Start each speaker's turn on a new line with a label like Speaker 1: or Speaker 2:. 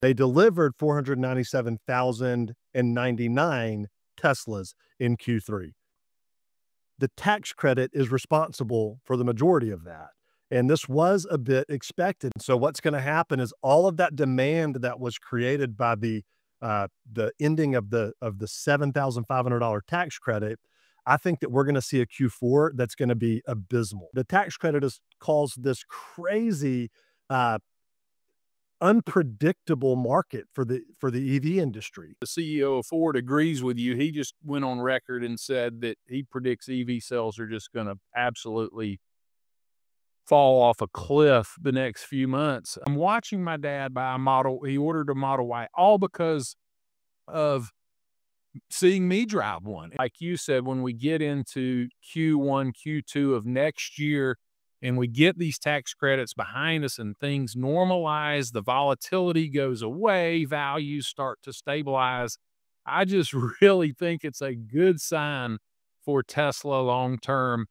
Speaker 1: They delivered 497,099 Teslas in Q3. The tax credit is responsible for the majority of that. And this was a bit expected. So what's going to happen is all of that demand that was created by the uh, the ending of the of the seven thousand five hundred dollar tax credit, I think that we're going to see a Q4 that's going to be abysmal. The tax credit has caused this crazy uh, unpredictable market for the for the EV industry.
Speaker 2: The CEO of Ford agrees with you. He just went on record and said that he predicts EV sales are just going to absolutely fall off a cliff the next few months. I'm watching my dad buy a model. He ordered a Model Y all because of seeing me drive one. Like you said, when we get into Q1, Q2 of next year, and we get these tax credits behind us and things normalize, the volatility goes away, values start to stabilize. I just really think it's a good sign for Tesla long term